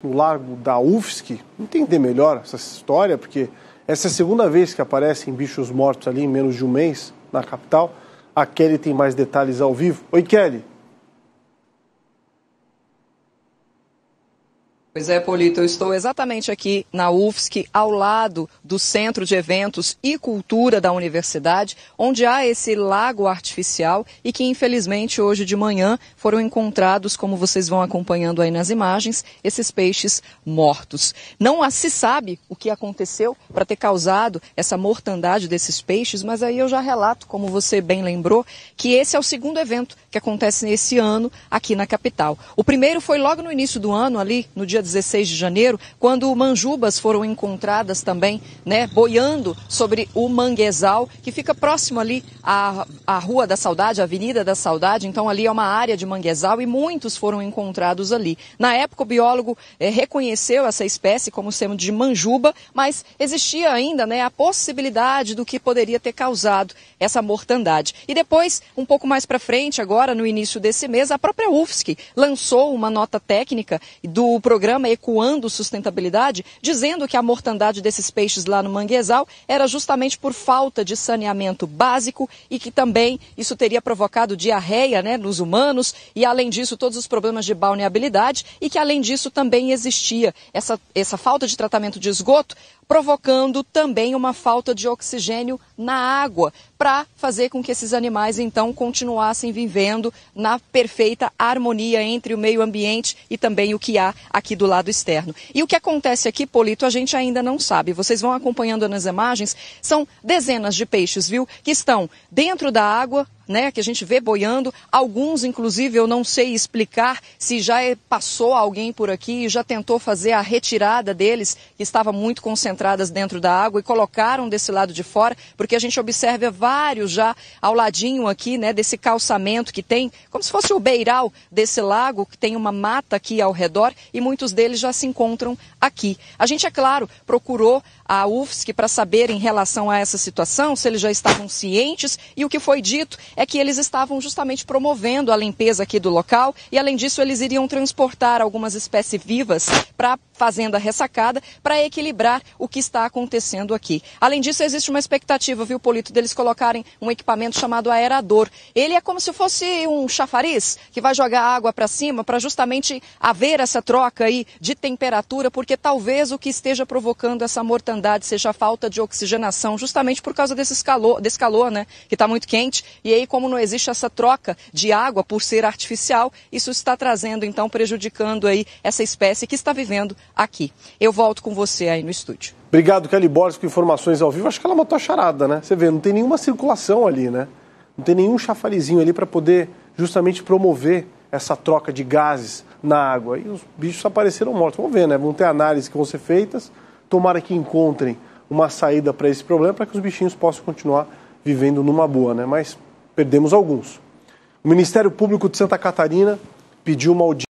no largo da UFSC, entender melhor essa história, porque essa é a segunda vez que aparecem bichos mortos ali em menos de um mês na capital. A Kelly tem mais detalhes ao vivo. Oi, Kelly. Pois é, Polito, eu estou exatamente aqui na UFSC, ao lado do Centro de Eventos e Cultura da Universidade, onde há esse lago artificial e que, infelizmente, hoje de manhã foram encontrados, como vocês vão acompanhando aí nas imagens, esses peixes mortos. Não se sabe o que aconteceu para ter causado essa mortandade desses peixes, mas aí eu já relato, como você bem lembrou, que esse é o segundo evento que acontece nesse ano aqui na capital. O primeiro foi logo no início do ano, ali no dia 16 de janeiro, quando manjubas foram encontradas também, né, boiando sobre o manguezal, que fica próximo ali à, à Rua da Saudade, à Avenida da Saudade. Então, ali é uma área de manguezal e muitos foram encontrados ali. Na época, o biólogo eh, reconheceu essa espécie como sendo de manjuba, mas existia ainda né, a possibilidade do que poderia ter causado essa mortandade. E depois, um pouco mais para frente, agora no início desse mês, a própria UFSC lançou uma nota técnica do programa programa Ecoando Sustentabilidade, dizendo que a mortandade desses peixes lá no manguezal era justamente por falta de saneamento básico e que também isso teria provocado diarreia né, nos humanos. E, além disso, todos os problemas de balneabilidade e que, além disso, também existia essa, essa falta de tratamento de esgoto provocando também uma falta de oxigênio na água, para fazer com que esses animais então continuassem vivendo na perfeita harmonia entre o meio ambiente e também o que há aqui do lado externo. E o que acontece aqui, Polito, a gente ainda não sabe. Vocês vão acompanhando nas imagens, são dezenas de peixes, viu, que estão dentro da água, né, que a gente vê boiando. Alguns, inclusive, eu não sei explicar se já é, passou alguém por aqui e já tentou fazer a retirada deles, que estavam muito concentradas dentro da água, e colocaram desse lado de fora, porque a gente observa vários já ao ladinho aqui, né, desse calçamento que tem, como se fosse o beiral desse lago, que tem uma mata aqui ao redor, e muitos deles já se encontram aqui. A gente, é claro, procurou a UFSC para saber em relação a essa situação, se eles já estavam cientes, e o que foi dito é que eles estavam justamente promovendo a limpeza aqui do local, e além disso eles iriam transportar algumas espécies vivas para a fazenda ressacada para equilibrar o que está acontecendo aqui. Além disso, existe uma expectativa, viu, Polito, deles colocarem um equipamento chamado aerador. Ele é como se fosse um chafariz que vai jogar água para cima para justamente haver essa troca aí de temperatura, porque talvez o que esteja provocando essa mortandade mortandade seja a falta de oxigenação, justamente por causa desse calor, desse calor né, que está muito quente. E aí, como não existe essa troca de água por ser artificial, isso está trazendo, então, prejudicando aí essa espécie que está vivendo aqui. Eu volto com você aí no estúdio. Obrigado, Kelly Borges, com informações ao vivo. Acho que ela matou a charada, né? Você vê, não tem nenhuma circulação ali, né? Não tem nenhum chafarizinho ali para poder justamente promover essa troca de gases na água. E os bichos apareceram mortos. Vamos ver, né? Vão ter análises que vão ser feitas Tomara que encontrem uma saída para esse problema para que os bichinhos possam continuar vivendo numa boa, né? Mas perdemos alguns. O Ministério Público de Santa Catarina pediu uma audiência